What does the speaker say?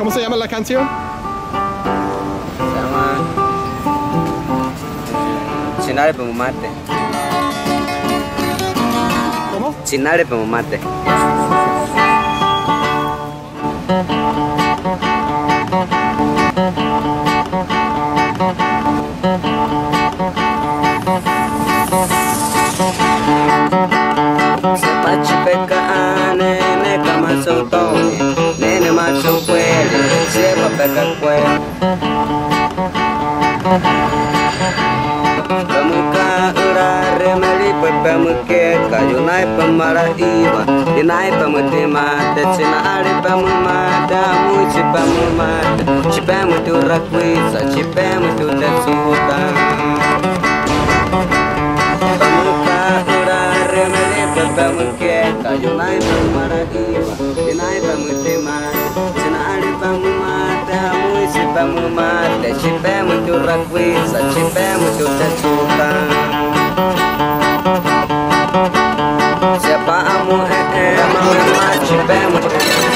¿Cómo se llama la canción? Se llama Chinare Pemumate. ¿Cómo? Chinare Pemumate. Sepachi peka ane ne kama sotoni nene macho lleva perra cueva Pemuka ura remeli pemuke kayunai pemara iwa Dinai pemutima te cina ari pemumada Muci pemumada Cipemu tu rakwisa cipemu tu te suta Pemuka ura remeli pemuke kayunai pemara iwa ramumate Chipemo teu raquiza, chipemo teu techuta Siapa amu e e, mama chipemo teu